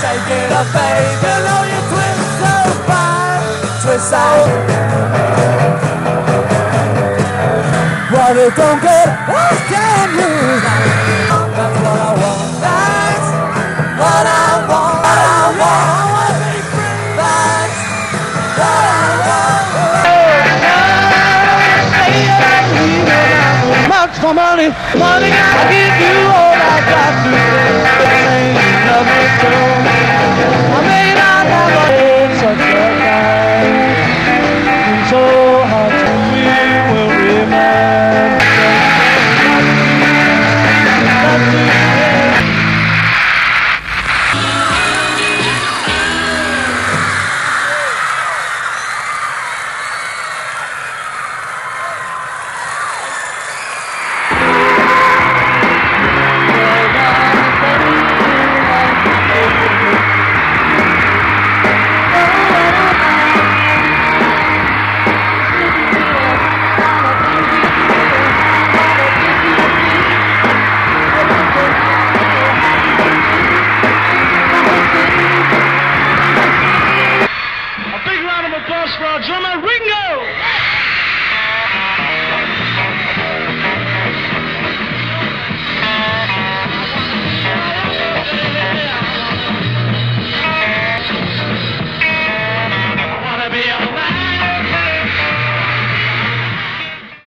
Take it up, baby. You know you twist so fine. Twist so. But it don't get what can you That's what I want. That's what I want. What I want. I want to be free. That's what I Much for money, money I give you all I got to